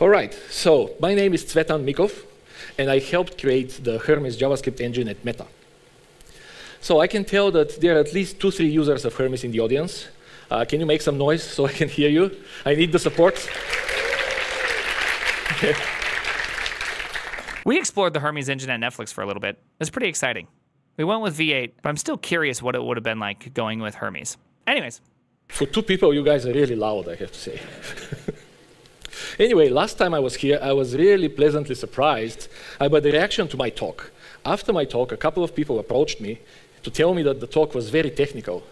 All right, so my name is Tzvetan Mikov, and I helped create the Hermes JavaScript engine at Meta. So I can tell that there are at least two, three users of Hermes in the audience. Uh, can you make some noise so I can hear you? I need the support. We explored the Hermes engine at Netflix for a little bit. It was pretty exciting. We went with V8, but I'm still curious what it would have been like going with Hermes. Anyways. For two people, you guys are really loud, I have to say. anyway, last time I was here, I was really pleasantly surprised by the reaction to my talk. After my talk, a couple of people approached me to tell me that the talk was very technical,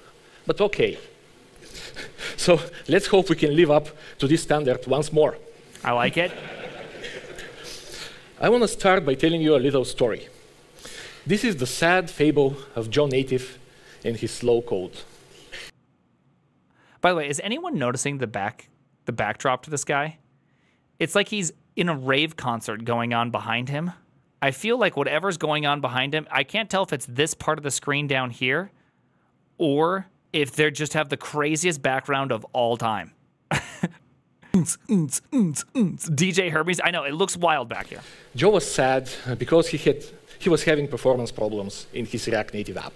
but okay. so let's hope we can live up to this standard once more. I like it. I want to start by telling you a little story. This is the sad fable of Joe Native and his slow code. By the way, is anyone noticing the back the backdrop to this guy? It's like he's in a rave concert going on behind him. I feel like whatever's going on behind him, I can't tell if it's this part of the screen down here or if they just have the craziest background of all time. DJ Hermes, I know it looks wild back here. Joe was sad uh, because he had he was having performance problems in his React Native app.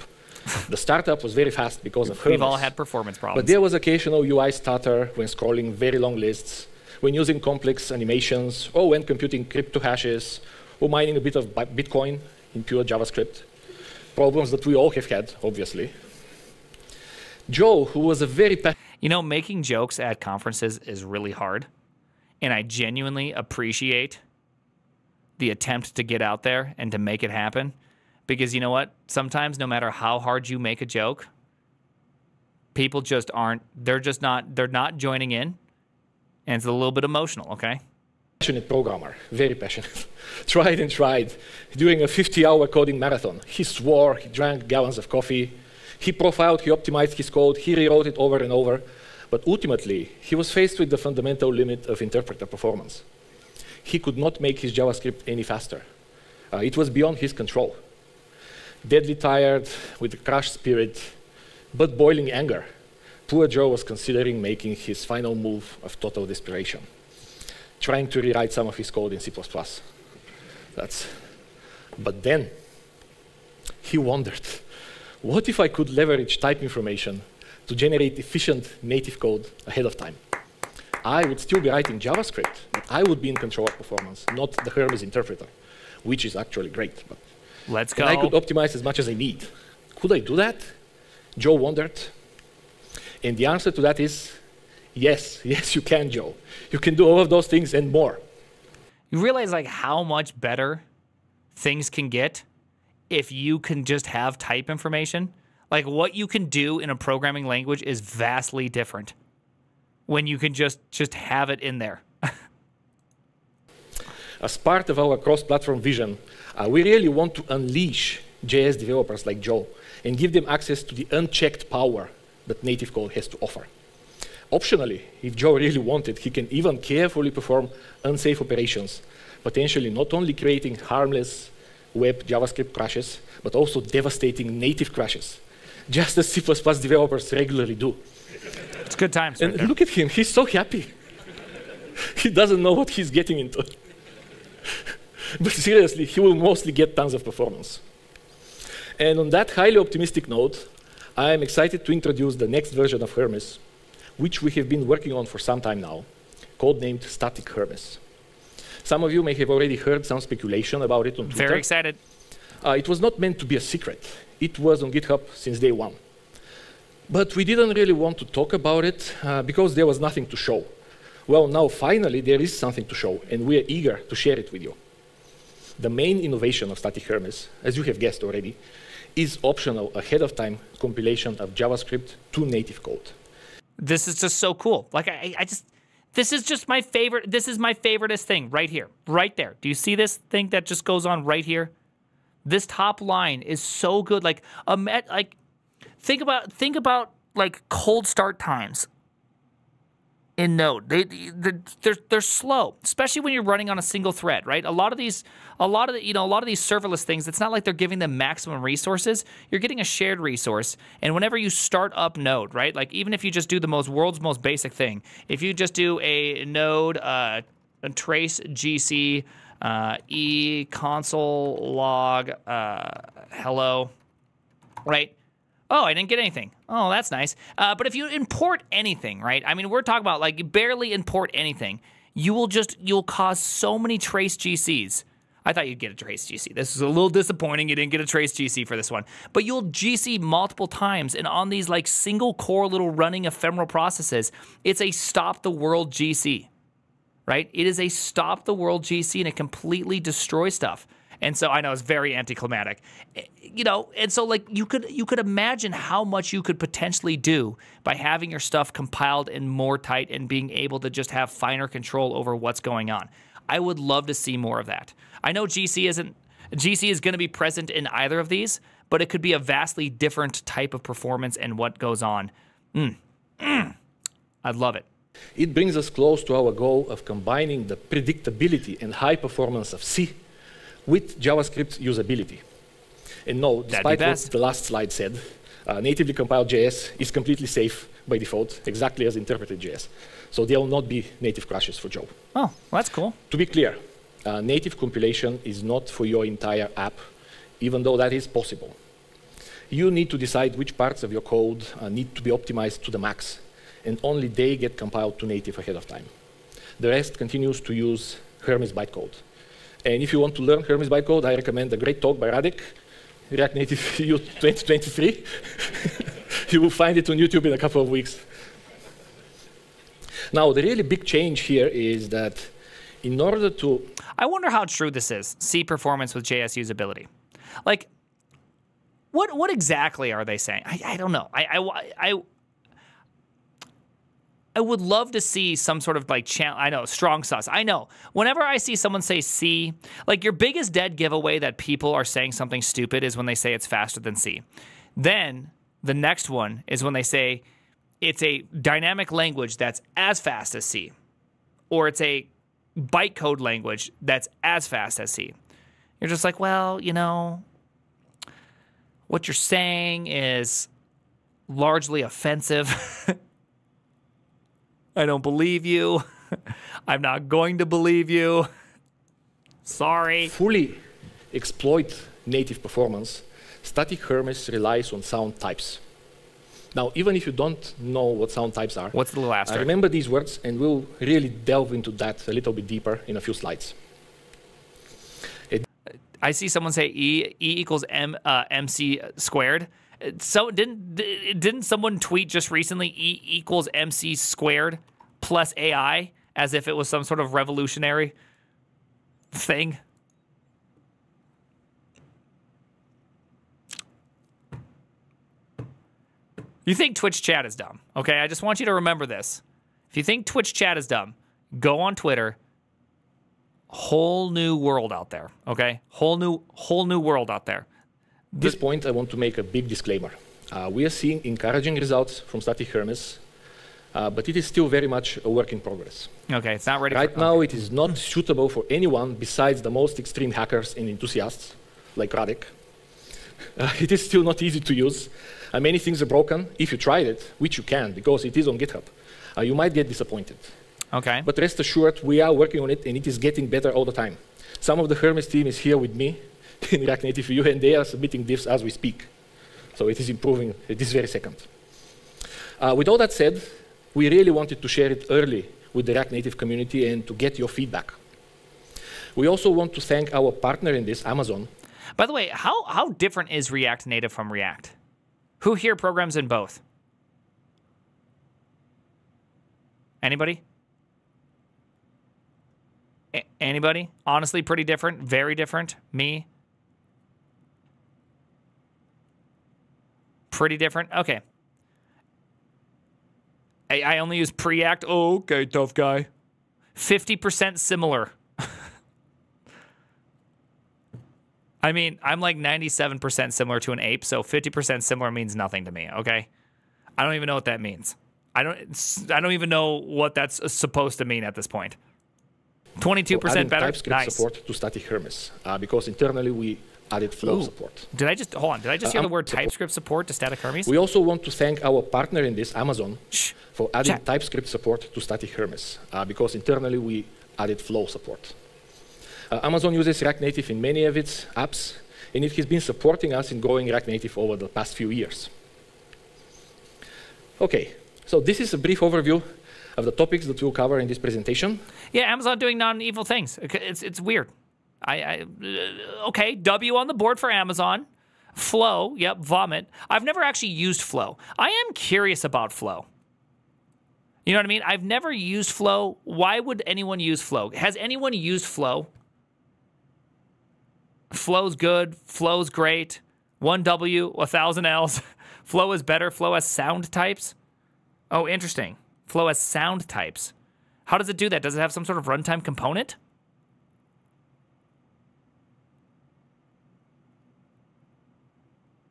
the startup was very fast because of Hermes. We've all had performance problems. But there was occasional UI stutter when scrolling very long lists, when using complex animations, or when computing crypto hashes, or mining a bit of Bitcoin in pure JavaScript. Problems that we all have had, obviously. Joe, who was a very you know, making jokes at conferences is really hard. And I genuinely appreciate the attempt to get out there and to make it happen. Because you know what? Sometimes, no matter how hard you make a joke, people just aren't, they're just not, they're not joining in. And it's a little bit emotional, okay? Passionate programmer, very passionate. tried and tried, doing a 50 hour coding marathon. He swore, he drank gallons of coffee, he profiled, he optimized his code, he rewrote it over and over, but ultimately, he was faced with the fundamental limit of interpreter performance. He could not make his JavaScript any faster. Uh, it was beyond his control. Deadly tired, with a crushed spirit, but boiling anger, poor Joe was considering making his final move of total desperation, trying to rewrite some of his code in C++. That's, but then he wondered, what if I could leverage type information to generate efficient native code ahead of time? I would still be writing JavaScript, but I would be in control of performance, not the Hermes interpreter, which is actually great. But Let's go. I could optimize as much as I need. Could I do that? Joe wondered. And the answer to that is yes, yes, you can, Joe. You can do all of those things and more. You realize like how much better things can get if you can just have type information. Like what you can do in a programming language is vastly different when you can just just have it in there. As part of our cross-platform vision, uh, we really want to unleash JS developers like Joe and give them access to the unchecked power that native code has to offer. Optionally, if Joe really wanted, he can even carefully perform unsafe operations, potentially not only creating harmless web JavaScript crashes, but also devastating native crashes, just as C++ developers regularly do. It's good times. And right look at him, he's so happy. he doesn't know what he's getting into. but seriously, he will mostly get tons of performance. And on that highly optimistic note, I am excited to introduce the next version of Hermes, which we have been working on for some time now, codenamed Static Hermes. Some of you may have already heard some speculation about it on Twitter. Very excited. Uh, it was not meant to be a secret. It was on GitHub since day one. But we didn't really want to talk about it uh, because there was nothing to show. Well, now finally there is something to show, and we are eager to share it with you. The main innovation of Static Hermes, as you have guessed already, is optional ahead of time compilation of JavaScript to native code. This is just so cool. Like I, I just this is just my favorite. This is my favoriteest thing right here, right there. Do you see this thing that just goes on right here? This top line is so good. Like, um, like, think about think about like cold start times Node. They, they're, they're slow, especially when you're running on a single thread, right? A lot of these, a lot of the, you know, a lot of these serverless things, it's not like they're giving them maximum resources. You're getting a shared resource. And whenever you start up Node, right? Like even if you just do the most world's most basic thing, if you just do a Node, uh, trace GC uh, e console log uh, hello, right? Oh, I didn't get anything. Oh, that's nice. Uh, but if you import anything, right? I mean, we're talking about like barely import anything. You will just you'll cause so many trace GCs. I thought you'd get a trace GC. This is a little disappointing. You didn't get a trace GC for this one, but you'll GC multiple times, and on these like single core little running ephemeral processes, it's a stop the world GC, right? It is a stop the world GC, and it completely destroys stuff. And so I know it's very anticlimactic, eh, you know. And so like you could you could imagine how much you could potentially do by having your stuff compiled and more tight and being able to just have finer control over what's going on. I would love to see more of that. I know GC isn't GC is going to be present in either of these, but it could be a vastly different type of performance and what goes on. Mm. Mm. I'd love it. It brings us close to our goal of combining the predictability and high performance of C with JavaScript usability. And no, despite what the last slide said, uh, natively compiled JS is completely safe by default, exactly as interpreted JS. So there will not be native crashes for Joe. Oh, that's cool. To be clear, uh, native compilation is not for your entire app, even though that is possible. You need to decide which parts of your code uh, need to be optimized to the max, and only they get compiled to native ahead of time. The rest continues to use Hermes bytecode. And if you want to learn Hermes bytecode, I recommend a great talk by Radek, React Native EU 2023. you will find it on YouTube in a couple of weeks. Now, the really big change here is that in order to... I wonder how true this is, C performance with JS usability. Like, what what exactly are they saying? I, I don't know. I, I, I, I would love to see some sort of like channel. I know strong sauce. I know. Whenever I see someone say C, like your biggest dead giveaway that people are saying something stupid is when they say it's faster than C. Then the next one is when they say it's a dynamic language that's as fast as C, or it's a bytecode language that's as fast as C. You're just like, well, you know, what you're saying is largely offensive. I don't believe you. I'm not going to believe you. Sorry. Fully exploit native performance, static Hermes relies on sound types. Now, even if you don't know what sound types are, what's the last? Uh, remember these words, and we'll really delve into that a little bit deeper in a few slides. It I see someone say E E equals M uh, MC squared so didn't didn't someone tweet just recently E equals MC squared plus AI as if it was some sort of revolutionary thing? You think Twitch chat is dumb, okay? I just want you to remember this. If you think Twitch chat is dumb, go on Twitter. Whole new world out there, okay? Whole new whole new world out there. At this point, I want to make a big disclaimer. Uh, we are seeing encouraging results from Static Hermes, uh, but it is still very much a work in progress. Okay, it's not ready. Right now, okay. it is not suitable for anyone besides the most extreme hackers and enthusiasts, like Radek. Uh, it is still not easy to use. Uh, many things are broken. If you tried it, which you can, because it is on GitHub, uh, you might get disappointed. Okay. But rest assured, we are working on it, and it is getting better all the time. Some of the Hermes team is here with me, in React Native EU, and they are submitting diffs as we speak. So it is improving at this very second. Uh, with all that said, we really wanted to share it early with the React Native community and to get your feedback. We also want to thank our partner in this, Amazon. By the way, how, how different is React Native from React? Who here programs in both? Anybody? A anybody? Honestly, pretty different? Very different? Me? Pretty different? Okay. I, I only use Preact. Oh, okay, tough guy. 50% similar. I mean, I'm like 97% similar to an ape, so 50% similar means nothing to me, okay? I don't even know what that means. I don't I don't even know what that's supposed to mean at this point. 22% so better. TypeScript nice. support to static Hermes uh, because internally we added flow Ooh. support. Did I just hold on? Did I just hear the word TypeScript support to static Hermes? We also want to thank our partner in this, Amazon, Shh. for adding Chat. TypeScript support to static Hermes uh, because internally we added flow support. Uh, Amazon uses React Native in many of its apps, and it has been supporting us in growing React Native over the past few years. Okay, so this is a brief overview of the topics that we'll cover in this presentation. Yeah, Amazon doing non-evil things. It's it's weird. I, I okay, W on the board for Amazon. Flow, yep, vomit. I've never actually used Flow. I am curious about Flow. You know what I mean? I've never used Flow. Why would anyone use Flow? Has anyone used Flow? Flow's good. Flow's great. One W, a thousand L's. Flow is better. Flow has sound types. Oh, interesting. Flow has sound types. How does it do that? Does it have some sort of runtime component?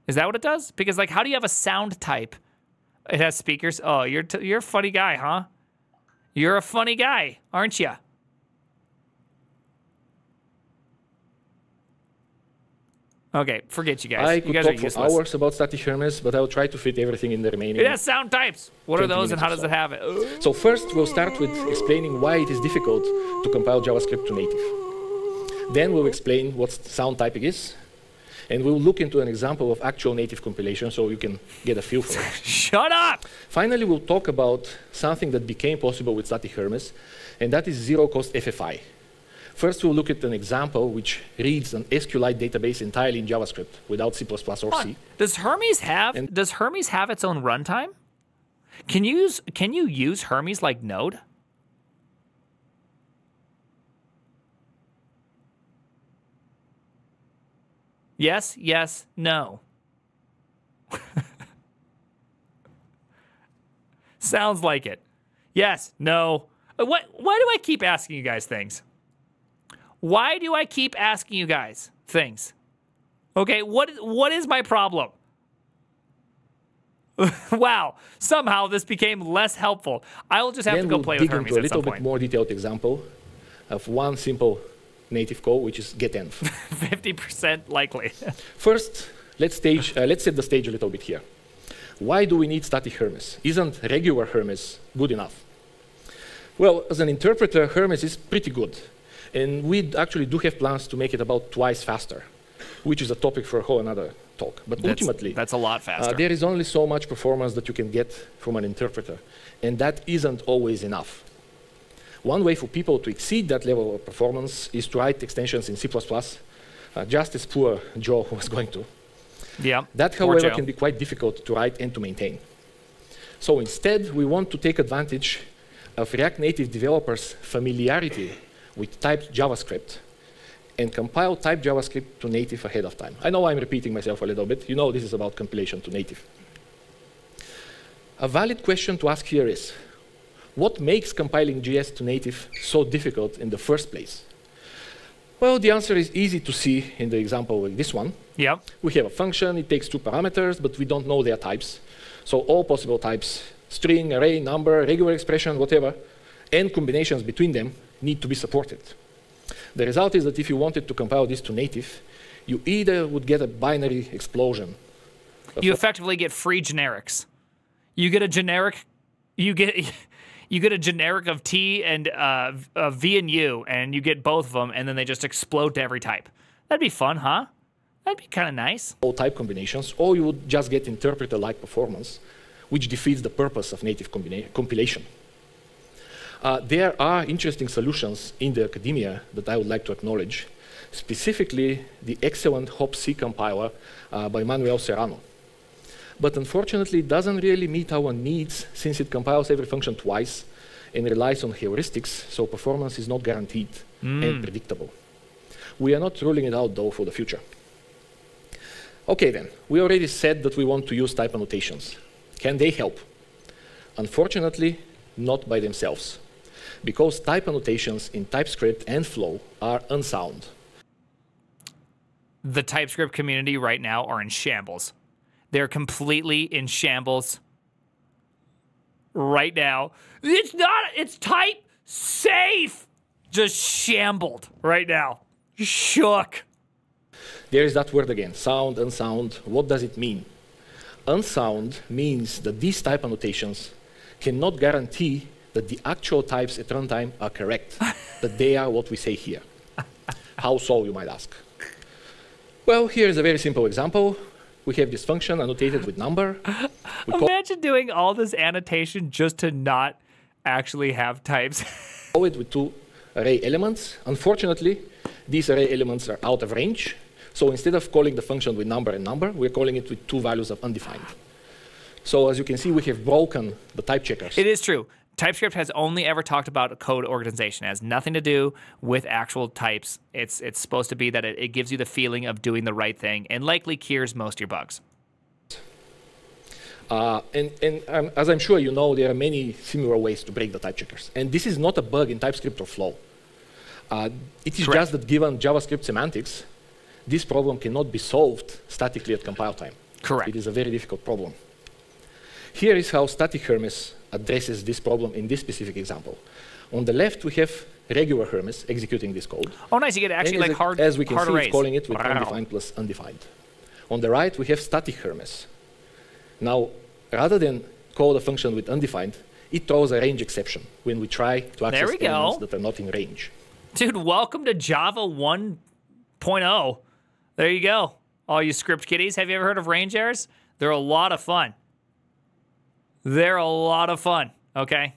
Is that what it does? Because like, how do you have a sound type? It has speakers. Oh, you're t- you're a funny guy, huh? You're a funny guy, aren't you? Okay, forget you guys. I you could guys are talk for useless. hours about static Hermes, but I'll try to fit everything in the remaining. It has sound types. What are those and how does it have it? So first, we'll start with explaining why it is difficult to compile JavaScript to native. Then we'll explain what sound typing is, and we'll look into an example of actual native compilation so you can get a feel for it. Shut up! Finally, we'll talk about something that became possible with static Hermes, and that is zero-cost FFI. First, we'll look at an example which reads an SQLite database entirely in JavaScript without C++ or C. Does Hermes have And- does Hermes have its own runtime? Can you use can you use Hermes like Node? Yes, yes, no. Sounds like it. Yes, no. Uh, What why do I keep asking you guys things? Why do I keep asking you guys things? Okay, what what is my problem? wow, somehow this became less helpful. I will just have then to go we'll play with into Hermes a little bit more detailed example of one simple native code, which is getenv. 50% likely. First, let's, stage, uh, let's set the stage a little bit here. Why do we need static Hermes? Isn't regular Hermes good enough? Well, as an interpreter, Hermes is pretty good. And we actually do have plans to make it about twice faster, which is a topic for a whole another talk. But That's, ultimately, that's a lot uh, faster. there is only so much performance that you can get from an interpreter, and that isn't always enough. One way for people to exceed that level of performance is to write extensions in C++, uh, just as poor Joe was going to. yeah. That, however, can be quite difficult to write and to maintain. So instead, we want to take advantage of React Native developers' familiarity with typed JavaScript and compile typed JavaScript to native ahead of time. I know I'm repeating myself a little bit. You know this is about compilation to native. A valid question to ask here is, what makes compiling JS to native so difficult in the first place? Well, the answer is easy to see in the example like this one. Yeah. We have a function, it takes two parameters, but we don't know their types. So all possible types, string, array, number, regular expression, whatever, and combinations between them need to be supported. The result is that if you wanted to compile this to native, you either would get a binary explosion. You effectively get free generics. You get a generic, you get you get a generic of T and uh, v- V and U, and you get both of them, and then they just explode to every type. That'd be fun, huh? That'd be kind of nice. all type combinations, or you would just get interpreter-like performance, which defeats the purpose of native compilation. Uh, there are interesting solutions in the academia that I would like to acknowledge, specifically the excellent HOP-C compiler uh, by Manuel Serrano. But unfortunately, it doesn't really meet our needs since it compiles every function twice and relies on heuristics, so performance is not guaranteed hmm. and predictable. We are not ruling it out, though, for the future. Okay then, we already said that we want to use type annotations. Can they help? Unfortunately, not by themselves, because type annotations in TypeScript and Flow are unsound. The TypeScript community right now are in shambles. They're completely in shambles right now. It's not, it's type safe. Just shambled right now. Shook. There is that word again, sound, unsound. What does it mean? Unsound means that these type annotations cannot guarantee that the actual types at runtime are correct. that they are what we say here. How so, you might ask? Well, here is a very simple example. We have this function annotated with number. We Imagine doing all this annotation just to not actually have types. call it with two array elements. Unfortunately, these array elements are out of range. So instead of calling the function with number and number, we're calling it with two values of undefined. So as you can see, we have broken the type checkers. It is true. TypeScript has only ever talked about code organization. It has nothing to do with actual types. It's it's supposed to be that it, it gives you the feeling of doing the right thing and likely cures most of your bugs. Uh, and and um, as I'm sure you know, there are many similar ways to break the type checkers. And this is not a bug in TypeScript or Flow. Uh, it is Correct. just that given JavaScript semantics, this problem cannot be solved statically at compile time. Correct. It is a very difficult problem. Here is how static Hermes addresses this problem in this specific example. On the left, we have regular Hermes executing this code. Oh, nice! You get actually like hard As we can see, arrays. it's calling it with Wow. undefined plus undefined. On the right, we have static Hermes. Now, rather than call the function with undefined, it throws a range exception when we try to access we go. elements that are not in range. Dude, welcome to Java 1.0. There you go. All you script kiddies. Have you ever heard of range errors? They're a lot of fun. They're a lot of fun. Okay.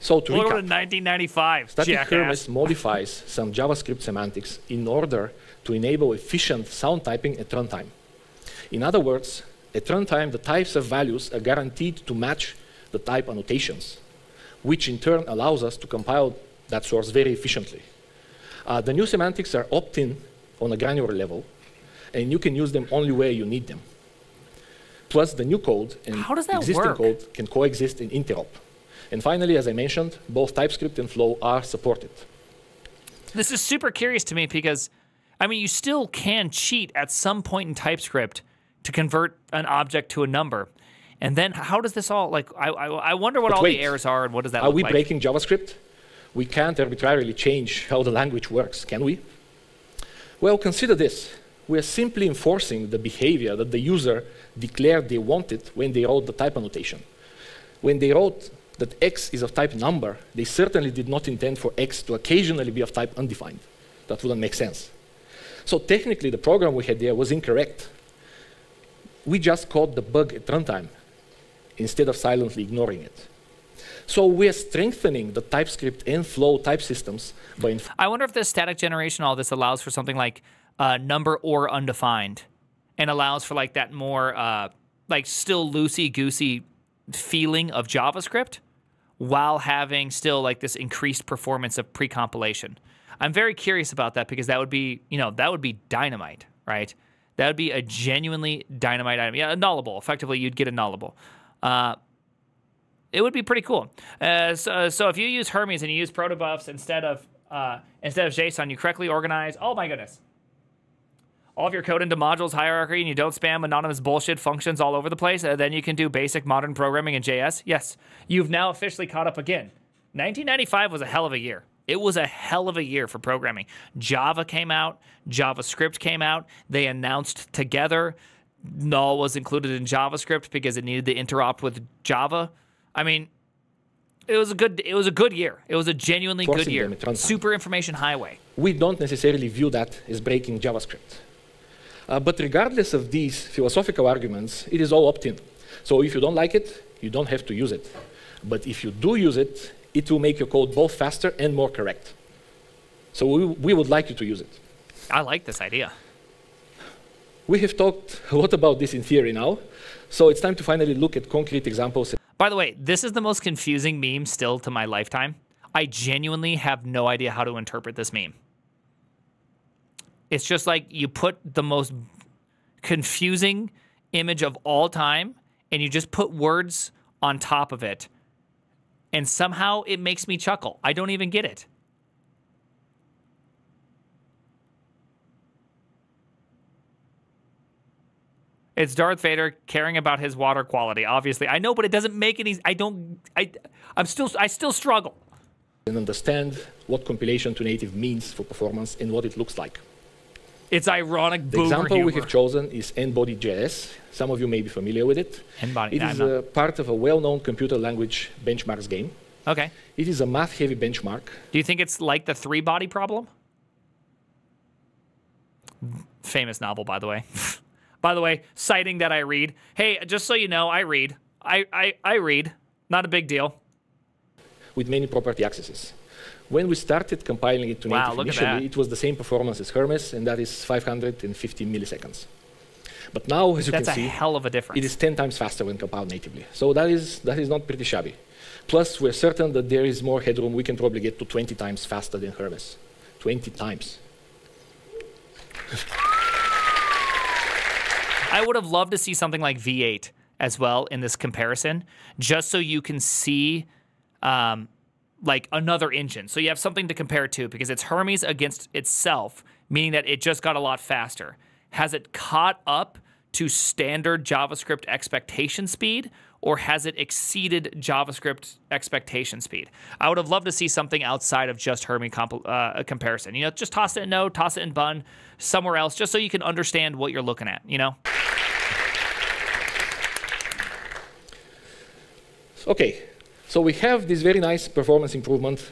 So to to recap, 1995. static. Hermes modifies some JavaScript semantics in order to enable efficient sound typing at runtime. In other words, at runtime, the types of values are guaranteed to match the type annotations, which in turn allows us to compile that source very efficiently. Uh, the new semantics are opt-in on a granular level, and you can use them only where you need them. Plus, the new code and How does that existing work? code can coexist in interop. And finally, as I mentioned, both TypeScript and Flow are supported. This is super curious to me because, I mean, you still can cheat at some point in TypeScript to convert an object to a number. And then how does this all, like, I, I, I wonder what But all wait. the errors are and what does that Are we like? breaking JavaScript? We can't arbitrarily change how the language works, can we? Well, consider this. We are simply enforcing the behavior that the user declared they wanted when they wrote the type annotation. When they wrote that x is of type number, they certainly did not intend for x to occasionally be of type undefined. That wouldn't make sense. So technically, the program we had there was incorrect. We just caught the bug at runtime instead of silently ignoring it. So we are strengthening the TypeScript and Flow type systems by I wonder if the static generation, all this allows for something like uh, number or undefined, and allows for like that more uh, like still loosey goosey feeling of JavaScript, while having still like this increased performance of pre-compilation. I'm very curious about that because that would be you know that would be dynamite, right? That would be a genuinely dynamite item. Yeah, a nullable. Effectively, you'd get a nullable. Uh, it would be pretty cool. Uh, so, so if you use Hermes and you use protobufs instead of uh, instead of JSON, you correctly organize. Oh my goodness! All of your code into modules hierarchy, and you don't spam anonymous bullshit functions all over the place. Uh, then you can do basic modern programming in JS. Yes, you've now officially caught up again. 1995 was a hell of a year. It was a hell of a year for programming. Java came out, JavaScript came out. They announced together. Null was included in JavaScript because it needed to interop with Java. I mean, it was a good. It was a good year. It was a genuinely good year. Super information highway. we don't necessarily view that as breaking JavaScript. Uh, but regardless of these philosophical arguments, it is all opt-in. So if you don't like it, you don't have to use it. But if you do use it, it will make your code both faster and more correct. So we, we would like you to use it. I like this idea. We have talked a lot about this in theory now, so it's time to finally look at concrete examples By the way, this is the most confusing meme still to my lifetime. I genuinely have no idea how to interpret this meme. It's just like you put the most confusing image of all time and you just put words on top of it. And somehow it makes me chuckle. I don't even get it. It's Darth Vader caring about his water quality. Obviously, I know, but it doesn't make any. I don't. I. I'm still. I still struggle. and understand what compilation to native means for performance and what it looks like. It's ironic. The example we have chosen is Nbody.js. Some of you may be familiar with it. Nbody, It is uh, part of a well-known computer language benchmarks game. Okay. It is a math-heavy benchmark. Do you think it's like the three body problem? Famous novel, by the way. by the way, citing that I read. Hey, just so you know, I read. I, I, I read. Not a big deal. With many property accesses. When we started compiling it to Wow, native initially, it was the same performance as Hermes, and that is 550 milliseconds. But now, as you That's can see, hell of a difference. it is 10 times faster when compiled natively. So that is, that is not pretty shabby. Plus, we're certain that there is more headroom. We can probably get to 20 times faster than Hermes. 20 times. I would have loved to see something like V8 as well in this comparison, just so you can see um, like another engine. So you have something to compare to because it's Hermes against itself, meaning that it just got a lot faster. Has it caught up to standard JavaScript expectation speed, or has it exceeded JavaScript expectation speed? I would have loved to see something outside of just Hermes comp- uh, comparison. You know, just toss it in Node, toss it in Bun, somewhere else, just so you can understand what you're looking at. You know. Okay, so we have this very nice performance improvement,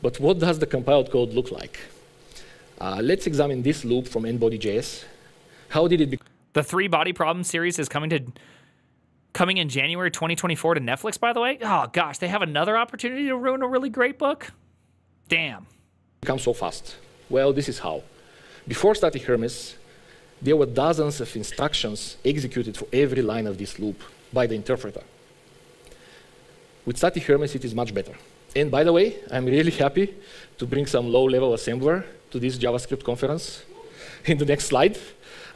but what does the compiled code look like? Uh, let's examine this loop from nbody.js. How did it become? The three body problem series is coming to coming in January 2024 to Netflix. By the way, oh gosh, they have another opportunity to ruin a really great book. Damn. become so fast? Well, this is how. Before static Hermes, there were dozens of instructions executed for every line of this loop by the interpreter. With static Hermes, it is much better. And by the way, I'm really happy to bring some low-level assembler to this JavaScript conference. In the next slide,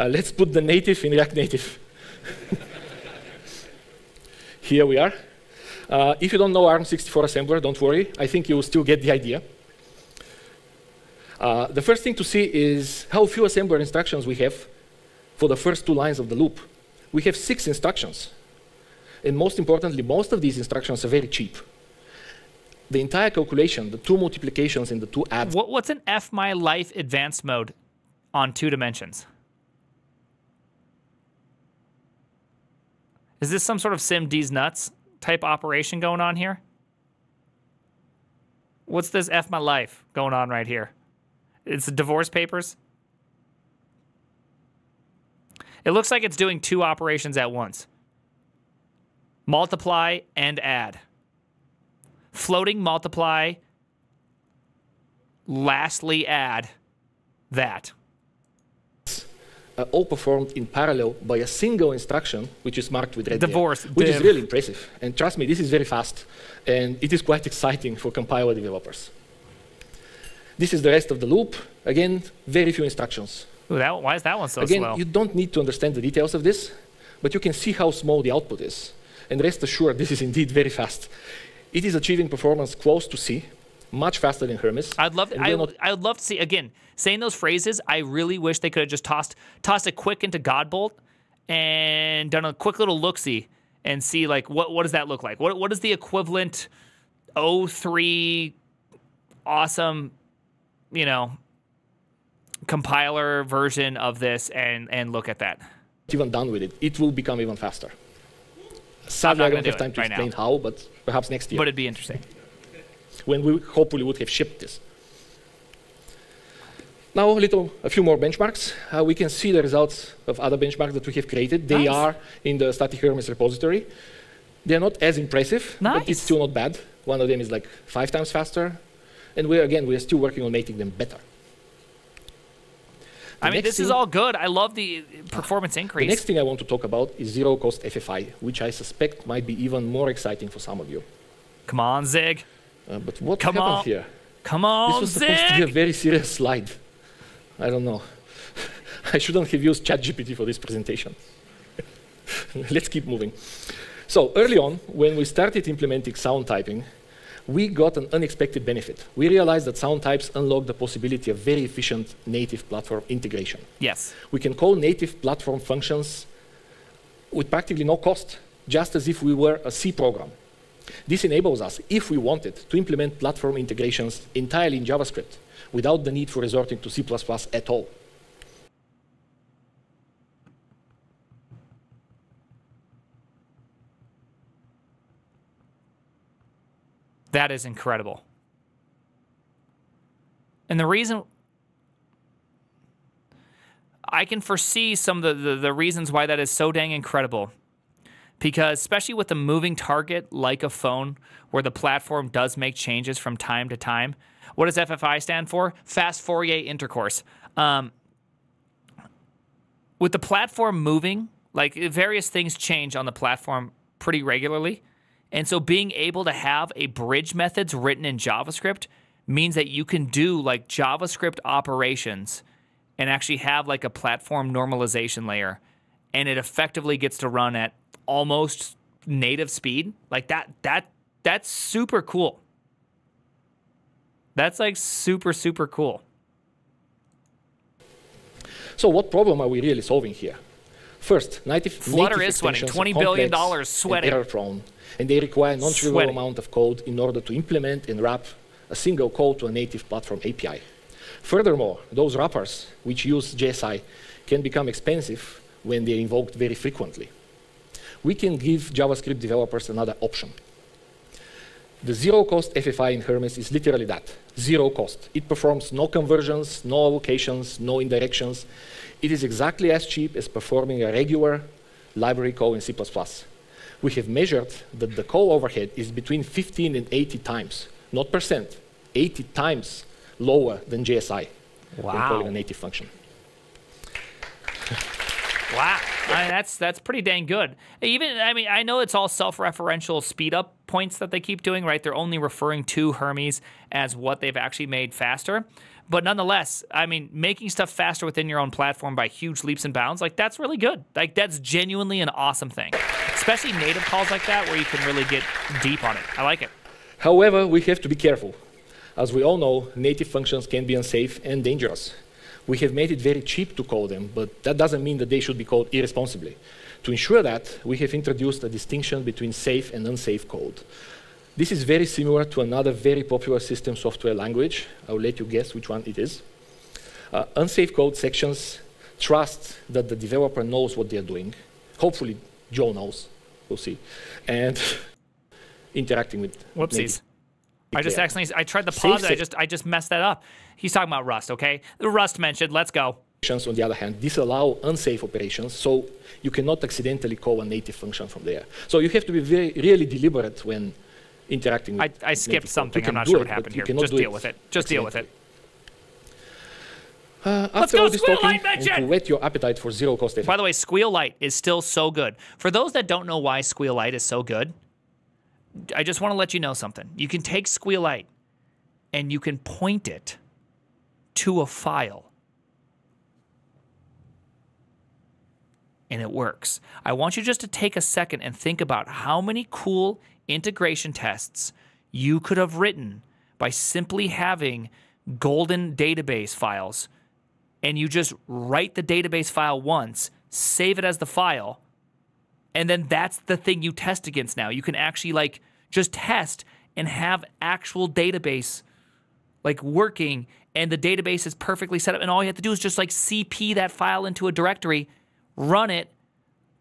uh, let's put the native in React Native. Here we are. Uh, if you don't know ARM64 assembler, don't worry. I think you will still get the idea. Uh, the first thing to see is how few assembler instructions we have for the first two lines of the loop. We have six instructions. And most importantly, most of these instructions are very cheap. The entire calculation, the two multiplications and the two adds, What, what's an F my life advanced mode on two dimensions? Is this some sort of sim D's nuts type operation going on here? What's this F my life going on right here? It's the divorce papers. It looks like it's doing two operations at once multiply and add. Floating multiply, lastly add that. uh, all performed in parallel by a single instruction, which is marked with red. there, Divorce, which is really impressive. And trust me, this is very fast, and it is quite exciting for compiler developers. This is the rest of the loop. Again, very few instructions. Ooh, that, why is that one so Again, slow? you don't need to understand the details of this, but you can see how small the output is. And rest assured, this is indeed very fast. It is achieving performance close to C, much faster than Hermes. I'd love. and I, not I would love to see again saying those phrases. I really wish they could have just tossed tossed a quick into Godbolt and done a quick little look see and see like what what does that look like? What what is the equivalent O3 awesome, you know, compiler version of this and and look at that. even done with it. It will become even faster. Sadly, not I don't have time to right now. explain how, but perhaps next year, But it'd be interesting. when we hopefully would have shipped this. Now, a little, a few more benchmarks. Uh, we can see the results of other benchmarks that we have created. They Nice. are in the Static Hermes repository. They're not as impressive, but it's still not bad. One of them is like five times faster. And we're, again, we're still working on making them better. I mean, this is all good. I love the performance increase. The next thing I want to talk about is zero cost FFI, which I suspect might be even more exciting for some of you. Come on, Zig. Uh, but what Come happened on, here? Come on, This was supposed to be a very serious slide. I don't know. I shouldn't have used ChatGPT for this presentation. Let's keep moving. So early on, when we started implementing sound typing, we got an unexpected benefit. We realized that sound types unlock the possibility of very efficient native platform integration. Yes. We can call native platform functions with practically no cost, just as if we were a C program. This enables us, if we wanted, to implement platform integrations entirely in JavaScript without the need for resorting to C++ at all. That is incredible. And the reason I can foresee some of the, the, the, reasons why that is so dang incredible. Because, especially with a moving target like a phone, where the platform does make changes from time to time. What does FFI stand for? Fast Fourier Intercourse. Um, with the platform moving, like various things change on the platform pretty regularly. And so being able to have a bridge methods written in JavaScript means that you can do like JavaScript operations and actually have like a platform normalization layer and it effectively gets to run at almost native speed. Like that that that's super cool. That's like super super cool. So what problem are we really solving here? First, native Flutter native is sweating. $20 billion sweating. error prone, and they require non-trivial amount of code in order to implement and wrap a single call to a native platform API. Furthermore, those wrappers which use JSI can become expensive when they're invoked very frequently. We can give JavaScript developers another option. The zero cost FFI in Hermes is literally that, zero cost. It performs no conversions, no allocations, no indirections. It is exactly as cheap as performing a regular library call in C++. We have measured that the call overhead is between 15 and 80 times, not percent, 80 times lower than JSI wow. when calling a native function. wow, I mean, that's that's pretty dang good. Even I mean, I know it's all self-referential speed up points that they keep doing, right? They're only referring to Hermes as what they've actually made faster. But nonetheless, I mean, making stuff faster within your own platform by huge leaps and bounds, like that's really good. Like that's genuinely an awesome thing. Especially native calls like that where you can really get deep on it. I like it. However, we have to be careful. As we all know, native functions can be unsafe and dangerous. We have made it very cheap to call them, but that doesn't mean that they should be called irresponsibly. To ensure that, we have introduced a distinction between safe and unsafe code. This is very similar to another very popular system software language. I'll let you guess which one it is. Uh, unsafe code sections trust that the developer knows what they're doing. Hopefully, Joe knows. We'll see. And interacting with. Whoopsies. I just accidentally I tried to pause it. I just I just messed that up. He's talking about Rust, okay? The Rust mentioned. Let's go. On the other hand, disallow unsafe operations, so you cannot accidentally call a native function from there. So you have to be very really deliberate when interacting with I, I skipped something. I'm not sure what happened here. Just deal with it. Just deal with it. Uh, after all this talking, to whet your appetite for zero cost By the way, SquealLite is still so good. For those that don't know why SquealLite is so good, I just want to let you know something. You can take SquealLite and you can point it to a file. And it works. I want you just to take a second and think about how many cool integration tests you could have written by simply having golden database files and you just write the database file once, save it as the file, and then that's the thing you test against now. You can actually like just test and have actual database like working and the database is perfectly set up and all you have to do is just like cp that file into a directory run it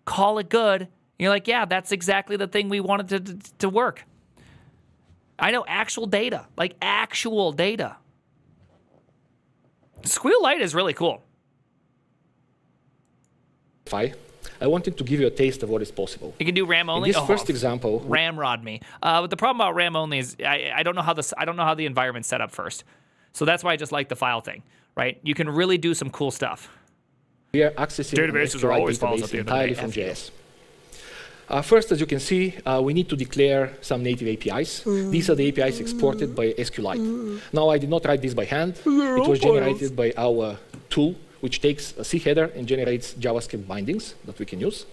call it good you're like yeah that's exactly the thing we wanted to, to, to work i know actual data like actual data squealite is really cool Fi I wanted to give you a taste of what is possible. You can do RAM only. In this oh, first example, ramrod me. Uh, but the problem about RAM only is I, I don't know how this I don't know how the environment's set up first. So that's why I just like the file thing, right? You can really do some cool stuff. We are accessing databases are always database entirely from JS. Uh, first, as you can see, uh, we need to declare some native APIs. Mm. These are the APIs exported by SQLite. Mm. Now, I did not write this by hand. It was generated by our tool which takes a C header and generates JavaScript bindings that we can use.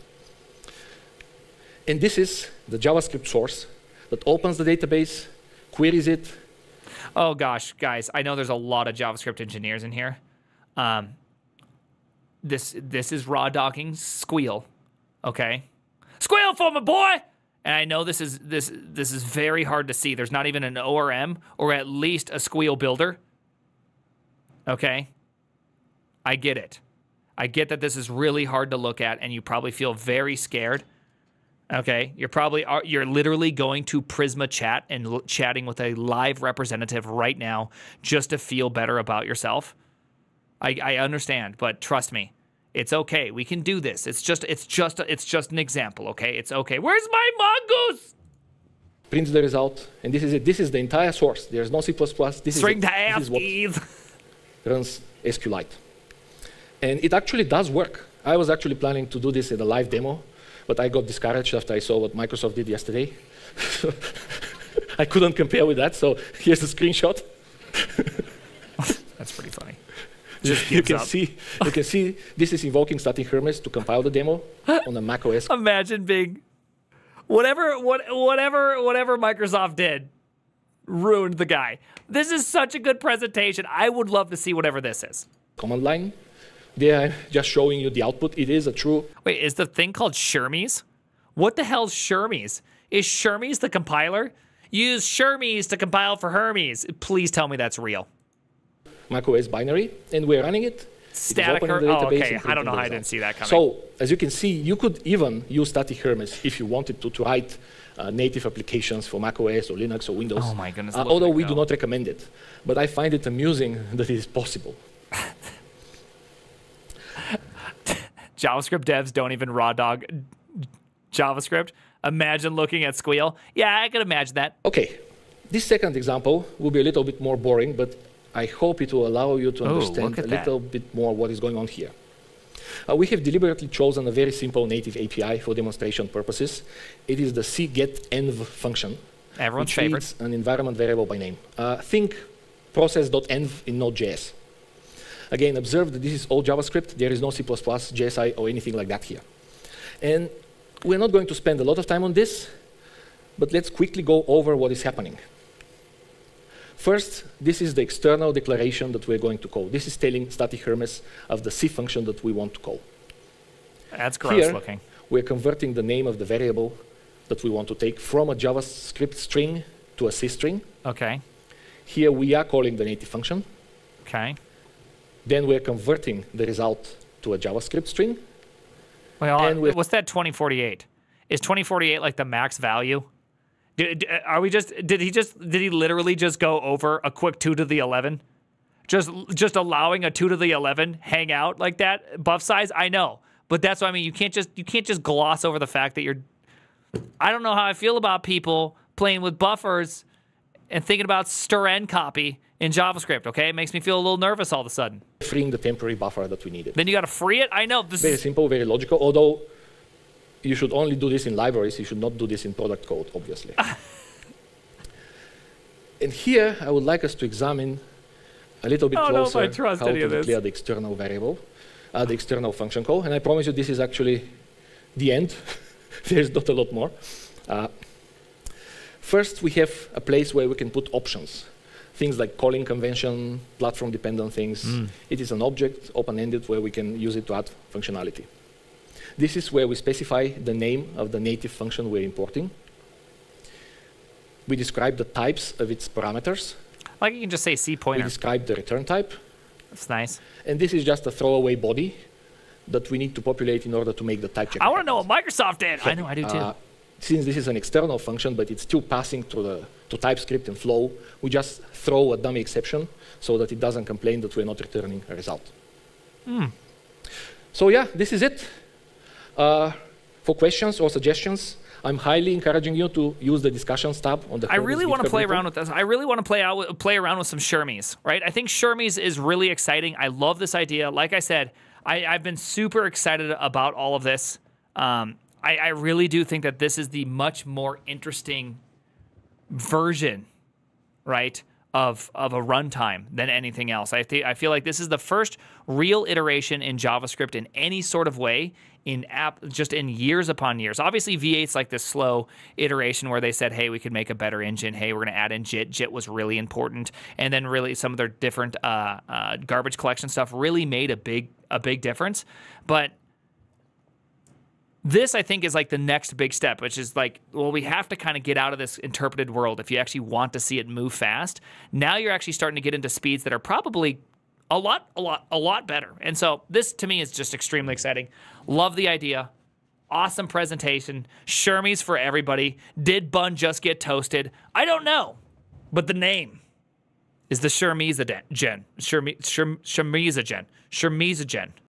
And this is the JavaScript source that opens the database, queries it. Oh gosh, guys, I know there's a lot of JavaScript engineers in here. Um, this this is raw dogging squeal, okay? Squeal for me, boy! And I know this is this this is very hard to see. There's not even an ORM or at least a squeal builder. Okay? I get it. I get that this is really hard to look at and you probably feel very scared. Okay, you're probably you're literally going to Prisma chat and chatting with a live representative right now just to feel better about yourself. I, I understand, but trust me, it's okay. We can do this. It's just it's just it's just an example. Okay, it's okay. Where's my mongoose? prints the result, and this is it. This is the entire source. There's no C++. This String is, it. this is what runs SQLite. And it actually does work. I was actually planning to do this in a live demo, but I got discouraged after I saw what Microsoft did yesterday. I couldn't compare with that, so here's a screenshot. That's pretty funny. Just you can up. see, you can see this is invoking static Hermes to compile the demo on a Mac OS. Imagine being whatever what whatever whatever Microsoft did ruined the guy. This is such a good presentation. I would love to see whatever this is. command line. I'm just showing you the output. It is a true Wait, is the thing called Shermies? What the hell's Shermies? Is Shermies the compiler? Use Shermies to compile for Hermes. Please tell me that's real. macOS binary, and we're running it. Static in oh, okay. I don't know how I didn't see that coming. So, as you can see, you could even use static Hermes if you wanted to, to write uh, native applications for macOS or Linux or Windows. Oh my goodness, Uh, although we do not recommend it. But I find it amusing that it is possible. JavaScript devs don't even raw dog JavaScript. Imagine looking at Squeal. Yeah, I can imagine that. Okay, this second example will be a little bit more boring, but I hope it will allow you to Oh, understand a that. little bit more what is going on here. Uh, we have deliberately chosen a very simple native API for demonstration purposes. It is the C getenv function, Everyone's which favorite. an environment variable by name. Uh, think process.env in Node.js. Again, observe that this is all JavaScript. There is no C++, JSI, or anything like that here. And we're not going to spend a lot of time on this, but let's quickly go over what is happening. First, this is the external declaration that we're going to call. This is telling static Hermes of the C function that we want to call. That's gross Here, looking. we're converting the name of the variable that we want to take from a JavaScript string to a C string. Okay. Here we are calling the native function. Okay. Then we're converting the result to a JavaScript string. Well, what's that 2048? Is 2048 like the max value? Do, do- uh, are we just did he just did he literally just go over a quick 2 to the 11? Just just allowing a 2 to the 11 hang out like that buff size? I know. But that's what I mean. You can't just you can't just gloss over the fact that you're I don't know how I feel about people playing with buffers and thinking about str copy in JavaScript, okay? It makes me feel a little nervous all of a sudden. freeing the temporary buffer that we needed. Then you got to free it. I know this Very is simple, very logical, although you should only do this in libraries. You should not do this in product code, obviously. and here, I would like us to examine a little bit I don't know if closer I trust how to declare the external variable, uh, the external function call. And I promise you this is actually the end. There's not a lot more. Uh, first, we have a place where we can put options. Things like calling convention, platform-dependent things. Mm. It is an object, open-ended, where we can use it to add functionality. This is where we specify the name of the native function we're importing. We describe the types of its parameters. like you can just say C pointer. We describe the return type. That's nice. And this is just a throwaway body that we need to populate in order to make the type check. I want to know what Microsoft did. I know I do too. Uh, since this is an external function, but it's still passing to the to TypeScript and Flow, we just throw a dummy exception so that it doesn't complain that we're not returning a result. Hmm. So yeah, this is it. Uh, for questions or suggestions, I'm highly encouraging you to use the discussions tab on the. I really want to play around with this. I really want to play out play around with some Shermies, right? I think Shermies is really exciting. I love this idea. Like I said, I, I've been super excited about all of this. Um, I, I really do think that this is the much more interesting version, right, of of a runtime than anything else. I think I feel like this is the first real iteration in JavaScript in any sort of way in app just in years upon years. Obviously V8's like this slow iteration where they said, "Hey, we could make a better engine. Hey, we're going to add in JIT. JIT was really important." And then really some of their different uh, uh, garbage collection stuff really made a big a big difference. But this I think is like the next big step, which is like, well, we have to kind of get out of this interpreted world if you actually want to see it move fast. Now you're actually starting to get into speeds that are probably a lot, a lot, a lot better. And so this to me is just extremely exciting. Love the idea. Awesome presentation. Shermie's for everybody. Did Bun just get toasted? I don't know. But the name is the Shermiza gen. Shermi,